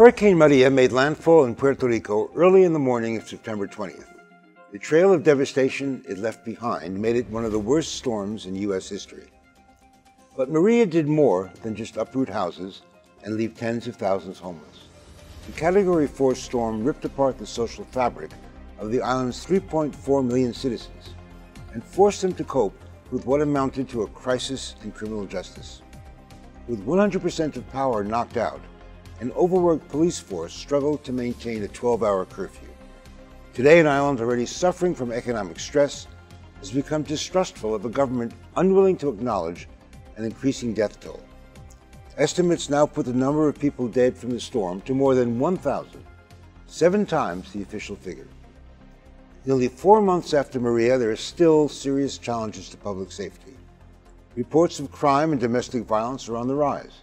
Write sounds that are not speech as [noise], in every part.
Hurricane Maria made landfall in Puerto Rico early in the morning of September 20th. The trail of devastation it left behind made it one of the worst storms in U.S. history. But Maria did more than just uproot houses and leave tens of thousands homeless. The Category 4 storm ripped apart the social fabric of the island's 3.4 million citizens and forced them to cope with what amounted to a crisis in criminal justice. With 100% of power knocked out, an overworked police force struggled to maintain a 12 hour curfew. Today, an island already suffering from economic stress has become distrustful of a government unwilling to acknowledge an increasing death toll. Estimates now put the number of people dead from the storm to more than 1,000, seven times the official figure. Nearly four months after Maria, there are still serious challenges to public safety. Reports of crime and domestic violence are on the rise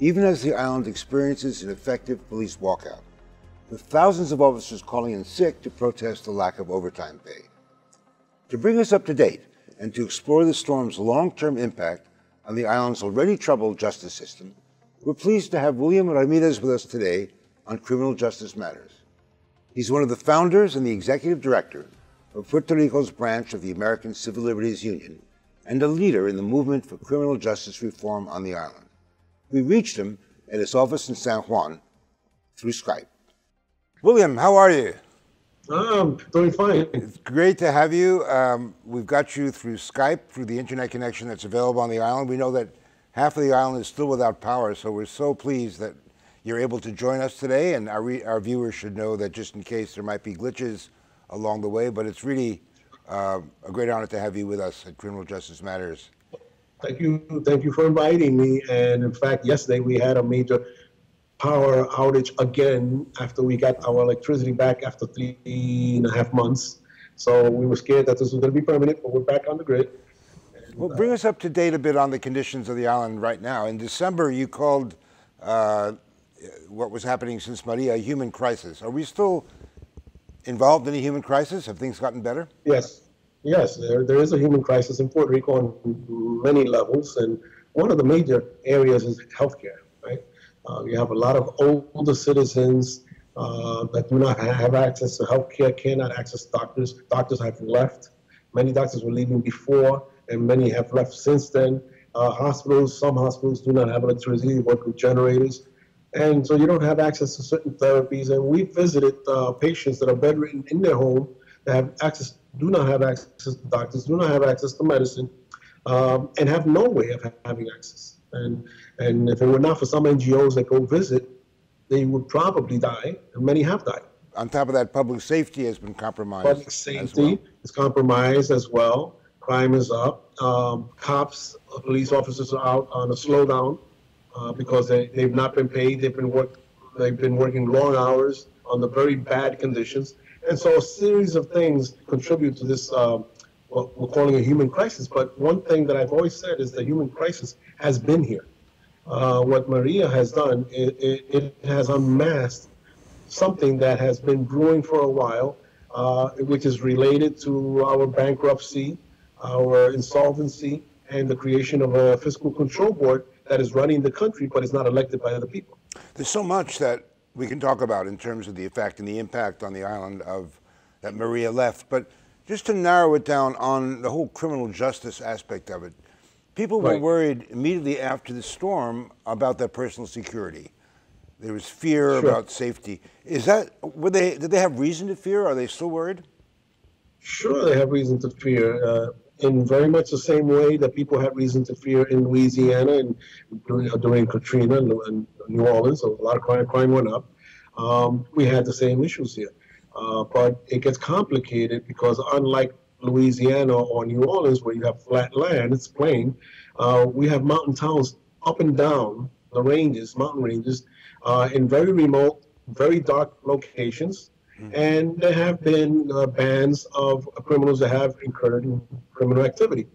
even as the island experiences an effective police walkout, with thousands of officers calling in sick to protest the lack of overtime pay. To bring us up to date and to explore the storm's long term impact on the island's already troubled justice system, we're pleased to have William Ramirez with us today on criminal justice matters. He's one of the founders and the executive director of Puerto Rico's branch of the American Civil Liberties Union and a leader in the movement for criminal justice reform on the island. We reached him at his office in San Juan through Skype. William, how are you? I'm doing fine. It's great to have you. Um, we've got you through Skype, through the internet connection that's available on the island. We know that half of the island is still without power, so we're so pleased that you're able to join us today. And our, re- our viewers should know that just in case there might be glitches along the way, but it's really uh, a great honor to have you with us at Criminal Justice Matters. Thank you. Thank you for inviting me. And in fact, yesterday we had a major power outage again after we got our electricity back after three and a half months. So we were scared that this was going to be permanent, but we're back on the grid. And, well, bring uh, us up to date a bit on the conditions of the island right now. In December, you called uh, what was happening since Maria a human crisis. Are we still involved in a human crisis? Have things gotten better? Yes. Yes, there, there is a human crisis in Puerto Rico on many levels, and one of the major areas is healthcare? Uh, you have a lot of older citizens uh, that do not have access to healthcare, cannot access doctors. Doctors have left. Many doctors were leaving before, and many have left since then. Uh, hospitals, some hospitals do not have electricity, work with generators. And so you don't have access to certain therapies. And we visited uh, patients that are bedridden in their home that have access do not have access to doctors, do not have access to medicine, um, and have no way of having access. And, and if it were not for some NGOs that go visit, they would probably die, and many have died. On top of that, public safety has been compromised. Public safety well. is compromised as well. Crime is up. Um, cops, police officers are out on a slowdown uh, because they, they've not been paid. They've been work, they've been working long hours under very bad conditions. And so a series of things contribute to this, uh, we're calling a human crisis. But one thing that I've always said is the human crisis has been here. Uh, what Maria has done, it, it, it, has unmasked something that has been brewing for a while, uh, which is related to our bankruptcy, our insolvency, and the creation of a fiscal control board that is running the country but is not elected by the people. There's so much that we can talk about in terms of the effect and the impact on the island of that Maria left. But just to narrow it down on the whole criminal justice aspect of it, people were right. worried immediately after the storm about their personal security. There was fear sure. about safety. Is that were they? Did they have reason to fear? Are they still worried? Sure, they have reason to fear. Uh, in very much the same way that people had reason to fear in Louisiana and during, during Katrina and New Orleans, so a lot of crime, crime went up. Um, we had the same issues here. Uh, but it gets complicated because unlike Louisiana or New Orleans, where you have flat land, it's plain, uh, we have mountain towns up and down the ranges, mountain ranges, uh, in very remote, very dark locations. Mm-hmm. And there have been uh, bands of criminals that have incurred criminal activity.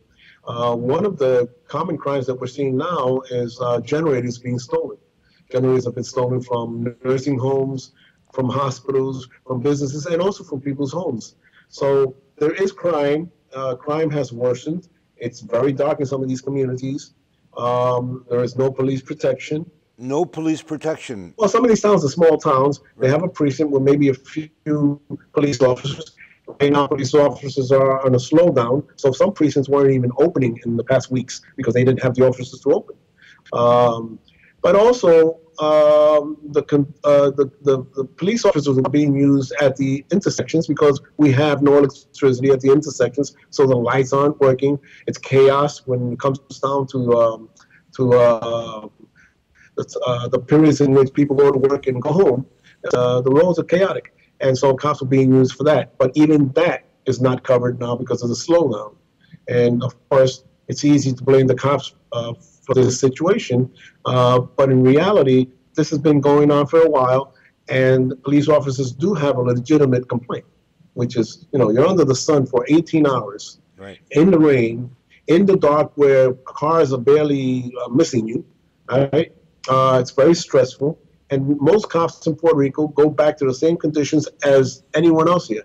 Uh, one of the common crimes that we're seeing now is uh, generators being stolen. Generators have been stolen from nursing homes, from hospitals, from businesses, and also from people's homes. So there is crime. Uh, crime has worsened. It's very dark in some of these communities. Um, there is no police protection. No police protection. Well, some of these towns are small towns. They have a precinct with maybe a few police officers. Right now, police officers are on a slowdown, so some precincts weren't even opening in the past weeks because they didn't have the officers to open. Um, but also, um, the, uh, the, the, the, police officers are being used at the intersections because we have no electricity at the intersections, so the lights aren't working. It's chaos when it comes down to um, to uh, uh, the periods in which people go to work and go home. Uh, the roads are chaotic, and so cops are being used for that. But even that is not covered now because of the slowdown. And of course, it's easy to blame the cops uh, for this situation. Uh, but in reality, this has been going on for a while, and police officers do have a legitimate complaint, which is, you know, you're under the sun for 18 hours right. in the rain, in the dark where cars are barely uh, missing you. All right. Uh, it's very stressful. And most cops in Puerto Rico go back to the same conditions as anyone else here.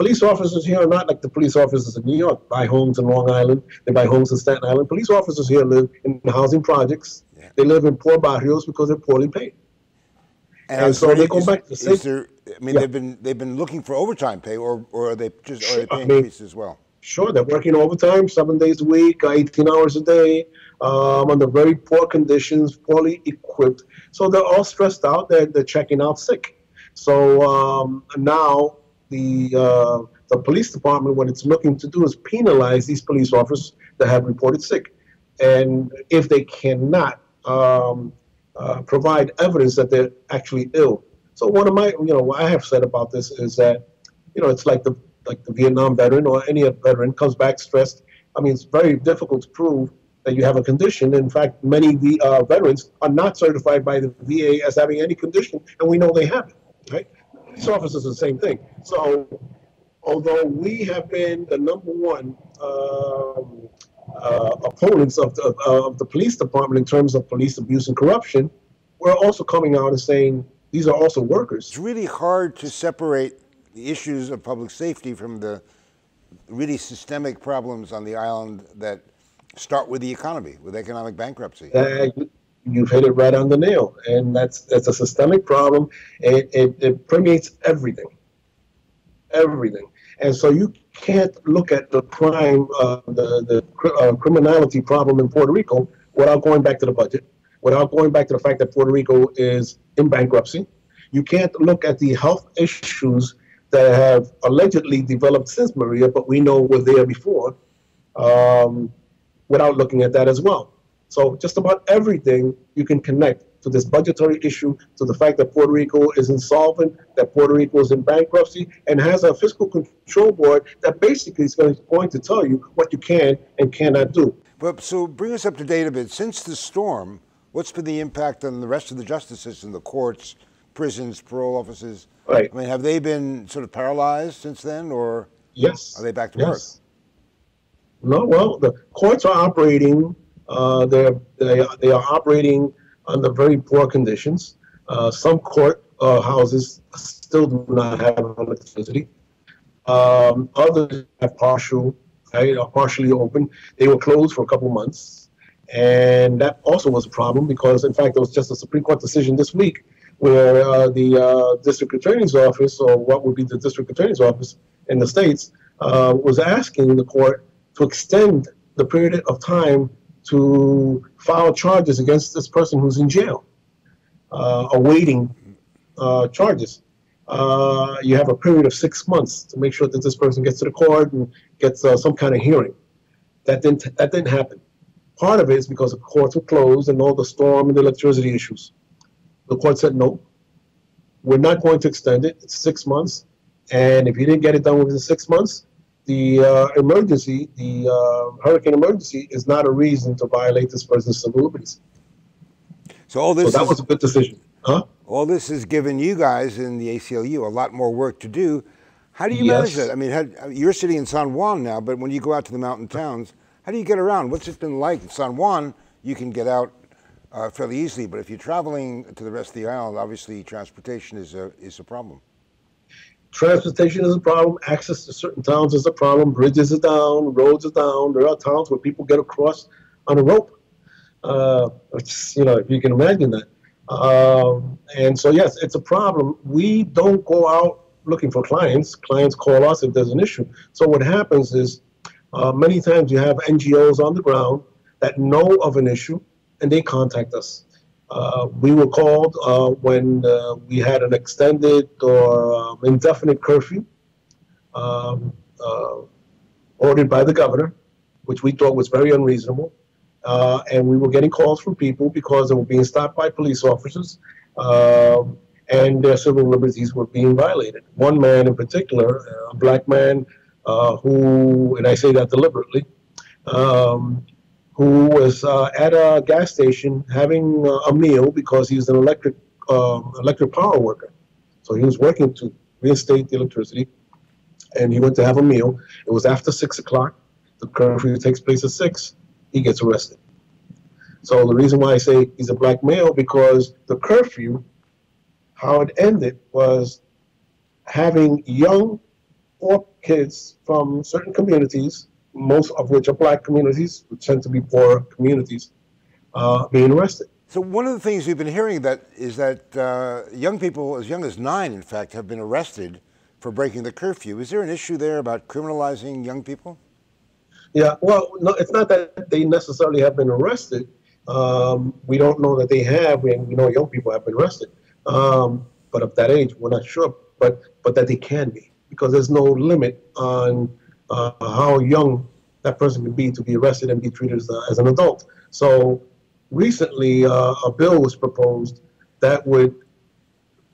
Police officers here are not like the police officers in New York, buy homes in Long Island, they buy homes in Staten Island. Police officers here live in housing projects. Yeah. They live in poor barrios because they're poorly paid. And, and so they go is, back to the. There, I mean, yeah. they've been they've been looking for overtime pay, or or are they just are they paying I mean, increases as well? Sure, they're working overtime, seven days a week, 18 hours a day, um, under very poor conditions, poorly equipped. So they're all stressed out. They're, they're checking out sick. So um, now the uh, the police department, what it's looking to do is penalize these police officers that have reported sick, and if they cannot um, uh, provide evidence that they're actually ill. So one of my, you know, what I have said about this is that, you know, it's like the like the Vietnam veteran or any veteran comes back stressed. I mean, it's very difficult to prove that you have a condition. In fact, many uh, veterans are not certified by the VA as having any condition, and we know they have it. Right? Police officers are the same thing. So, although we have been the number one um, uh, opponents of the, of the police department in terms of police abuse and corruption, we're also coming out and saying these are also workers. It's really hard to separate the issues of public safety from the really systemic problems on the island that start with the economy, with economic bankruptcy. Uh, you've hit it right on the nail, and that's that's a systemic problem. It, it, it permeates everything, everything, and so you can't look at the crime, uh, the the uh, criminality problem in Puerto Rico without going back to the budget, without going back to the fact that Puerto Rico is in bankruptcy. You can't look at the health issues that have allegedly developed since Maria, but we know were there before. Um, without looking at that as well. So just about everything you can connect to this budgetary issue, to the fact that Puerto Rico is insolvent, that Puerto Rico is in bankruptcy, and has a fiscal control board that basically is going, to tell you what you can and cannot do. But so bring us up to date a bit. Since the storm, what's been the impact on the rest of the justice system, the courts, prisons, parole offices? Right. I mean, have they been sort of paralyzed since then, or yes, are they back to yes. work? No, well, the courts are operating. Uh, they're, they they are operating under very poor conditions. Uh, some court uh, houses still do not have electricity. Um, others have partial, right, are partially open. They were closed for a couple months, and that also was a problem because, in fact, there was just a Supreme Court decision this week where uh, the uh, district attorney's office, or what would be the district attorney's office in the states, uh, was asking the court to extend the period of time to file charges against this person who's in jail, uh, awaiting uh, charges. Uh, you have a period of six months to make sure that this person gets to the court and gets uh, some kind of hearing. That didn't that didn't happen. Part of it is because the courts were closed and all the storm and the electricity issues. The court said no. We're not going to extend it. It's six months, and if you didn't get it done within six months, the uh, emergency, the uh, hurricane emergency, is not a reason to violate this person's civil liberties. So all this so that was a good decision, huh? All this has given you guys in the ACLU a lot more work to do. How do you Yes. manage that? I mean, how, you're sitting in San Juan now, but when you go out to the mountain towns, how do you get around? What's it been like? In San Juan, you can get out uh, fairly easily, but if you're traveling to the rest of the island, obviously transportation is a, is a problem. Transportation is a problem. Access to certain towns is a problem. Bridges are down. Roads are down. There are towns where people get across on a rope. Uh, you know, if you can imagine that. Um, and so, yes, it's a problem. We don't go out looking for clients. Clients call us if there's an issue. So what happens is uh, many times you have NGOs on the ground that know of an issue and they contact us. Uh, we were called uh, when uh, we had an extended or um, indefinite curfew um, uh, ordered by the governor, which we thought was very unreasonable. Uh, and we were getting calls from people because they were being stopped by police officers um, and their civil liberties were being violated. One man in particular, a black man who, and I say that deliberately, um, who was uh, at a gas station having uh, a meal because he's an electric um, electric power worker. So he was working to reinstate the electricity, and he went to have a meal. It was after six o'clock. The curfew takes place at six. He gets arrested. So the reason why I say he's a black male because the curfew, how it ended was having young or kids from certain communities most of which are black communities, which tend to be poor communities, uh, being arrested. So one of the things we've been hearing that is that uh, young people, as young as nine, in fact, have been arrested for breaking the curfew. Is there an issue there about criminalizing young people? Yeah, well, no, it's not that they necessarily have been arrested. Um, we don't know that they have. We, we know young people have been arrested, um, but of that age, we're not sure. But but that they can be because there's no limit on uh, how young that person can be to be arrested and be treated as, a, as an adult. So recently, uh, a bill was proposed that would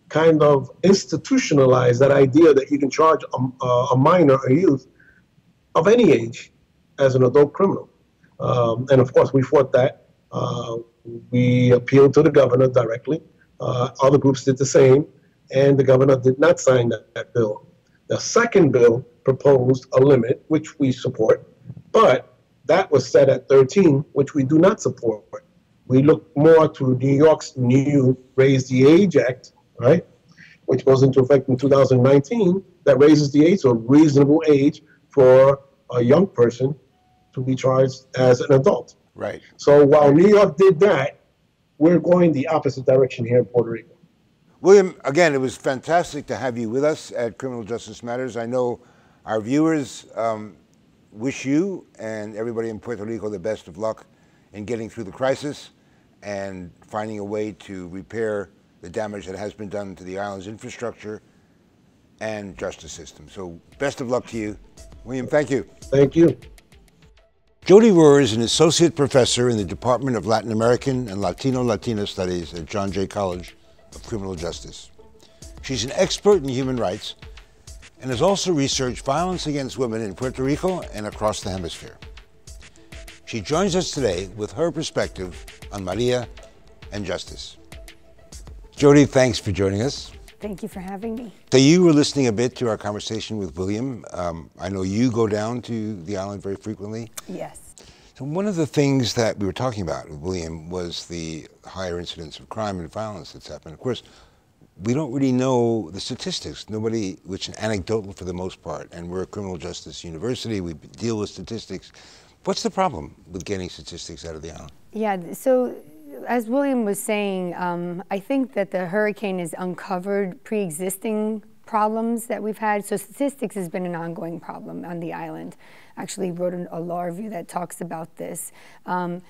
kind of institutionalize that idea that you can charge a, a minor, a youth of any age, as an adult criminal. Um, and of course, we fought that. Uh, we appealed to the governor directly. Uh, other groups did the same, and the governor did not sign that, that bill. The second bill proposed a limit, which we support, but that was set at 13, which we do not support. We look more to New York's new Raise the Age Act, right, which goes into effect in 2019, that raises the age to a reasonable age for a young person to be charged as an adult. Right. So while New York did that, we're going the opposite direction here in Puerto Rico. William, again, it was fantastic to have you with us at Criminal Justice Matters. I know our viewers um, wish you and everybody in Puerto Rico the best of luck in getting through the crisis and finding a way to repair the damage that has been done to the island's infrastructure and justice system. So, best of luck to you. William, thank you. Thank you. Jodie Roure is an associate professor in the Department of Latin American and Latino Latina Studies at John Jay College of Criminal Justice. She's an expert in human rights and has also researched violence against women in Puerto Rico and across the hemisphere. She joins us today with her perspective on Maria and justice. Jodie, thanks for joining us. Thank you for having me. So you were listening a bit to our conversation with William. Um, I know you go down to the island very frequently. Yes. So one of the things that we were talking about with William was the higher incidence of crime and violence that's happened. Of course, we don't really know the statistics. Nobody, which is anecdotal for the most part, and we're a criminal justice university. We deal with statistics. What's the problem with getting statistics out of the island? Yeah. So, as William was saying, um, I think that the hurricane has uncovered pre-existing problems that we've had. So, statistics has been an ongoing problem on the island. Actually, wrote a law review that talks about this. Um,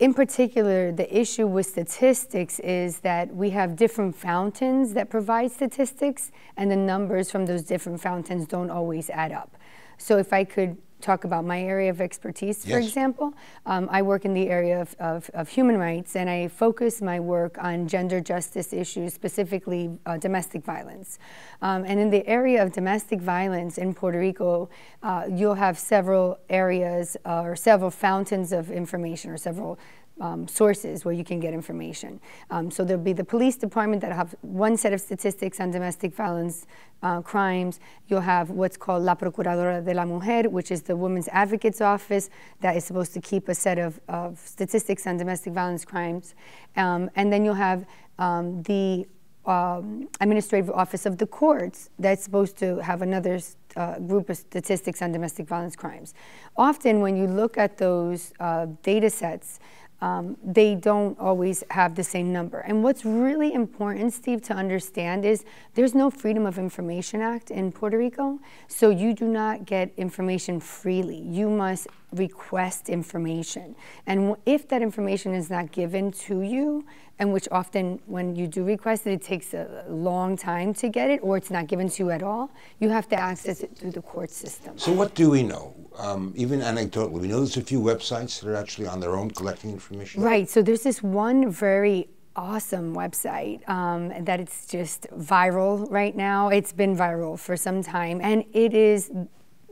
in particular, the issue with statistics is that we have different fountains that provide statistics, and the numbers from those different fountains don't always add up. So, if I could talk about my area of expertise, for yes. example. Um, I work in the area of, of, of, human rights and I focus my work on gender justice issues, specifically uh, domestic violence. Um, and in the area of domestic violence in Puerto Rico, uh, you'll have several areas uh, or several fountains of information or several um, sources where you can get information. Um, so there'll be the police department that have one set of statistics on domestic violence uh, crimes. You'll have what's called La Procuradora de la Mujer, which is the Women's Advocate's Office that is supposed to keep a set of, of statistics on domestic violence crimes. Um, and then you'll have um, the um, administrative office of the courts that's supposed to have another uh, group of statistics on domestic violence crimes. Often, when you look at those uh, data sets, um, they don't always have the same number. And what's really important, Steve, to understand is there's no Freedom of Information Act in Puerto Rico, so you do not get information freely. You must request information. And if that information is not given to you, and which often when you do request it, it takes a long time to get it, or it's not given to you at all, you have to access it through the court system. So what do we know? Um, even anecdotally, we know there's a few websites that are actually on their own collecting information. Right. So there's this one very awesome website um, that it's just viral right now. It's been viral for some time, and it is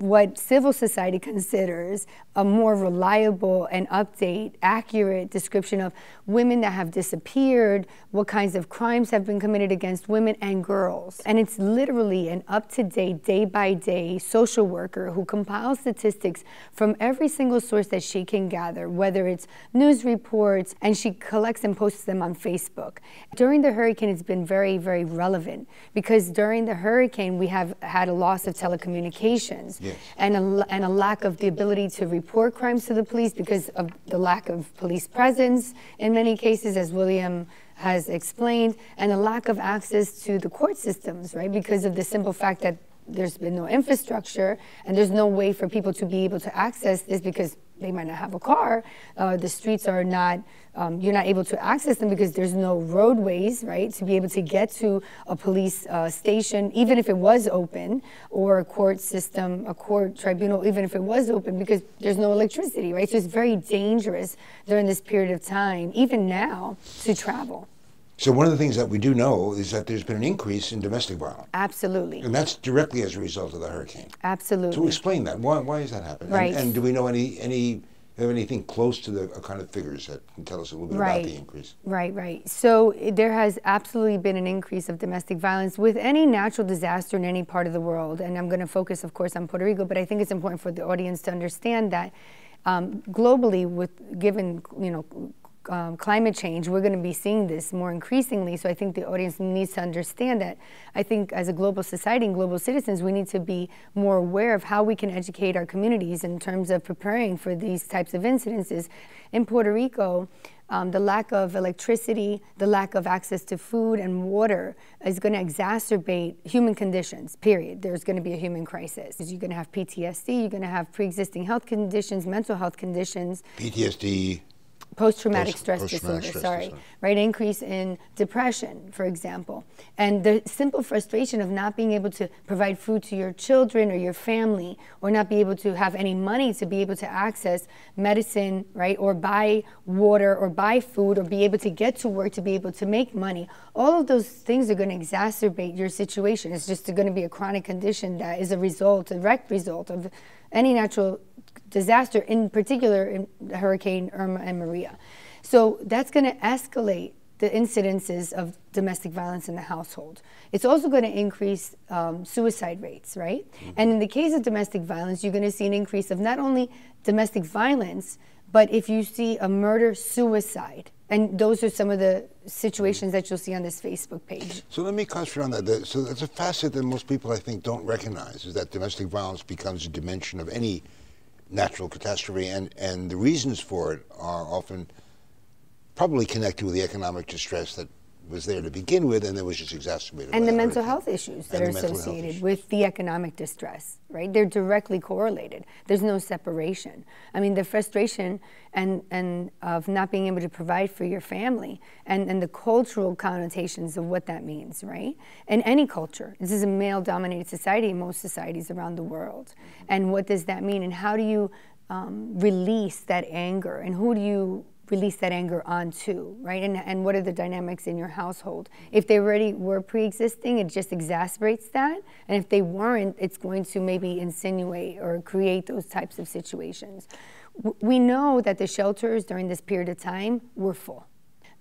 what civil society considers a more reliable and update, accurate description of women that have disappeared, what kinds of crimes have been committed against women and girls. And it's literally an up to date, day by day social worker who compiles statistics from every single source that she can gather, whether it's news reports, and she collects and posts them on Facebook. During the hurricane, it's been very, very relevant because during the hurricane, we have had a loss of telecommunications and, a, and a lack of the ability to report report crimes to the police because of the lack of police presence in many cases, as William has explained, and a lack of access to the court systems, right? Because of the simple fact that there's been no infrastructure and there's no way for people to be able to access this because they might not have a car. Uh, the streets are not, um, you're not able to access them because there's no roadways, right, to be able to get to a police uh, station, even if it was open, or a court system, a court tribunal, even if it was open, because there's no electricity, right? So it's very dangerous during this period of time, even now, to travel. So one of the things that we do know is that there's been an increase in domestic violence. Absolutely. And that's directly as a result of the hurricane. Absolutely. To explain that, why, why is that happening? Right. And, and, do we know any any have anything close to the kind of figures that can tell us a little bit right. about the increase? Right, right. So there has absolutely been an increase of domestic violence with any natural disaster in any part of the world. And I'm going to focus, of course, on Puerto Rico, but I think it's important for the audience to understand that um, globally, with given you know um, climate change, we're going to be seeing this more increasingly. So I think the audience needs to understand that. I think as a global society and global citizens, we need to be more aware of how we can educate our communities in terms of preparing for these types of incidences. In Puerto Rico, um, the lack of electricity, the lack of access to food and water is going to exacerbate human conditions, period. There's going to be a human crisis. You're going to have PTSD, you're going to have pre existing health conditions, mental health conditions. PTSD, post-traumatic Post, stress disorder, stress sorry, disorder. right? Increase in depression, for example. And the simple frustration of not being able to provide food to your children or your family, or not be able to have any money to be able to access medicine, right? Or buy water or buy food or be able to get to work to be able to make money. All of those things are going to exacerbate your situation. It's just going to be a chronic condition that is a result, a direct result of any natural disaster, in particular in Hurricane Irma and Maria. So that's going to escalate the incidences of domestic violence in the household. It's also going to increase um, suicide rates, right? Mm-hmm. And in the case of domestic violence, you're going to see an increase of not only domestic violence, but if you see a murder suicide, and those are some of the situations that you'll see on this Facebook page. So let me concentrate on that. So that's a facet that most people, I think, don't recognize is that domestic violence becomes a dimension of any natural catastrophe, and, and the reasons for it are often probably connected with the economic distress that was there to begin with, and then was just exacerbated. And the mental health issues that are associated with the economic distress, right? They're directly correlated. There's no separation. I mean, the frustration and, and of not being able to provide for your family and, and the cultural connotations of what that means, right? In any culture, this is a male dominated society in most societies around the world. And what does that mean? And how do you um, release that anger? And who do you release that anger onto, right? And, and what are the dynamics in your household? If they already were pre existing, it just exacerbates that. And if they weren't, it's going to maybe insinuate or create those types of situations. We know that the shelters during this period of time were full.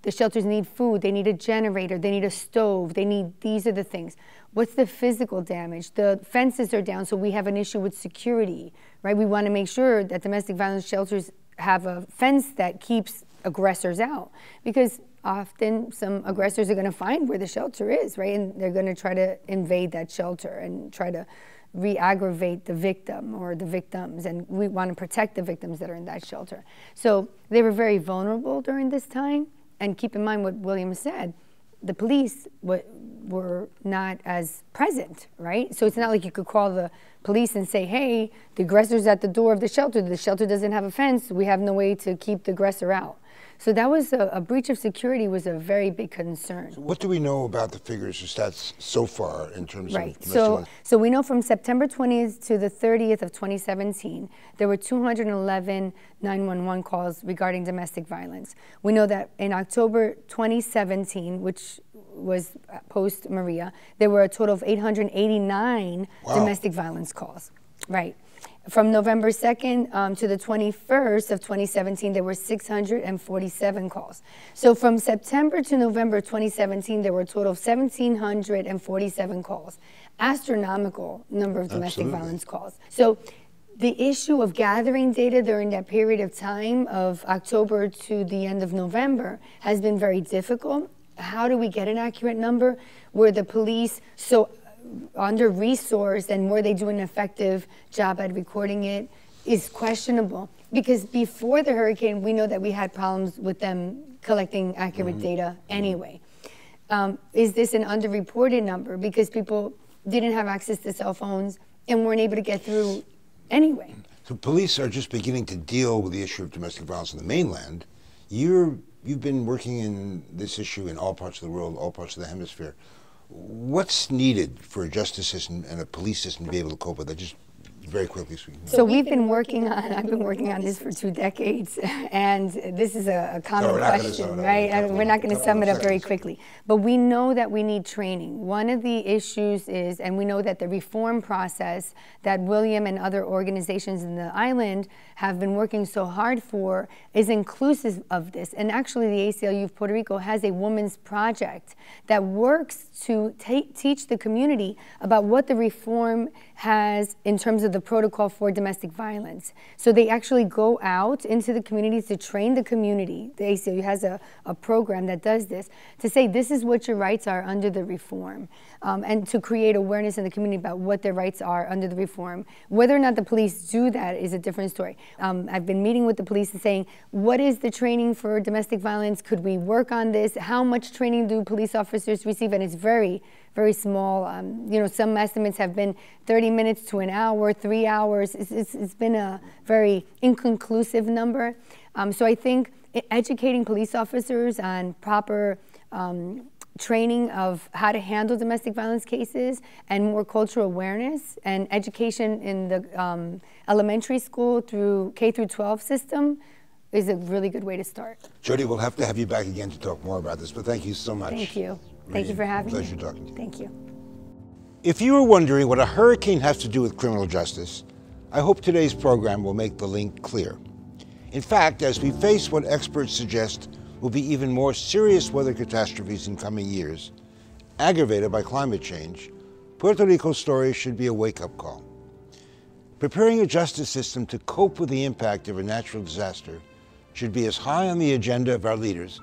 The shelters need food, they need a generator, they need a stove, they need these are the things. What's the physical damage? The fences are down, so we have an issue with security, right? We want to make sure that domestic violence shelters have a fence that keeps aggressors out because often some aggressors are going to find where the shelter is, right? And they're going to try to invade that shelter and try to re-aggravate the victim or the victims and we want to protect the victims that are in that shelter. So they were very vulnerable during this time and keep in mind what William said, the police were not as present, right? So it's not like you could call the police and say, hey, the aggressor's at the door of the shelter. The shelter doesn't have a fence. We have no way to keep the aggressor out. So that was a, a, breach of security was a very big concern. So what do we know about the figures or stats so far in terms right. of so so we know from September 20th to the 30th of 2017 there were 211 911 calls regarding domestic violence. We know that in October 2017, which was post Maria, there were a total of 889 wow. domestic violence calls. Right. From November 2nd um, to the 21st of 2017, there were 647 calls. So from September to November 2017, there were a total of 1,747 calls. Astronomical number of domestic Absolutely. violence calls. So the issue of gathering data during that period of time of October to the end of November has been very difficult. How do we get an accurate number? Were the police so under resourced and were they doing an effective job at recording it is questionable. Because before the hurricane we know that we had problems with them collecting accurate mm-hmm. data anyway. Um, is this an underreported number? Because people didn't have access to cell phones and weren't able to get through anyway. So police are just beginning to deal with the issue of domestic violence on the mainland. You're you've been working in this issue in all parts of the world all parts of the hemisphere What's needed for a justice system and a police system to be able to cope with that? Just very quickly. So we've been working on, I've been working on this for two decades, [laughs] and this is a, a common no, question, right? I we're not going to sum it up very quickly. But we know that we need training. One of the issues is, and we know that the reform process that William and other organizations in the island have been working so hard for is inclusive of this. And actually, the ACLU of Puerto Rico has a women's project that works to teach the community about what the reform has in terms of the protocol for domestic violence. So they actually go out into the communities to train the community. The ACLU has a, a program that does this to say this is what your rights are under the reform um, and to create awareness in the community about what their rights are under the reform. Whether or not the police do that is a different story. Um, I've been meeting with the police and saying, what is the training for domestic violence? Could we work on this? How much training do police officers receive? And it's very, very small. Um, you know, some estimates have been 30 minutes to an hour, three hours. It's, it's, it's been a very inconclusive number. Um, so I think educating police officers on proper um, training of how to handle domestic violence cases and more cultural awareness and education in the um, elementary school through K through 12 system is a really good way to start. Jodie, we'll have to have you back again to talk more about this, but thank you so much. Thank you. Thank you for having pleasure me. Pleasure talking to you. Thank you. If you were wondering what a hurricane has to do with criminal justice, I hope today's program will make the link clear. In fact, as we face what experts suggest will be even more serious weather catastrophes in coming years, aggravated by climate change, Puerto Rico's story should be a wake-up call. Preparing a justice system to cope with the impact of a natural disaster should be as high on the agenda of our leaders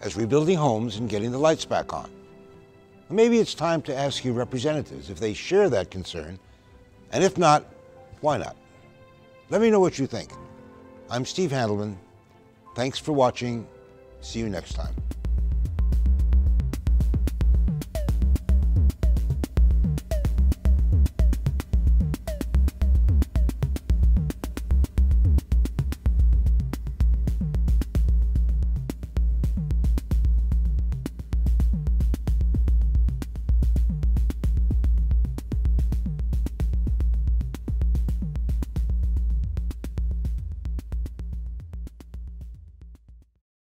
as rebuilding homes and getting the lights back on. Maybe it's time to ask your representatives if they share that concern, and if not, why not? Let me know what you think. I'm Steve Handelman. Thanks for watching. See you next time.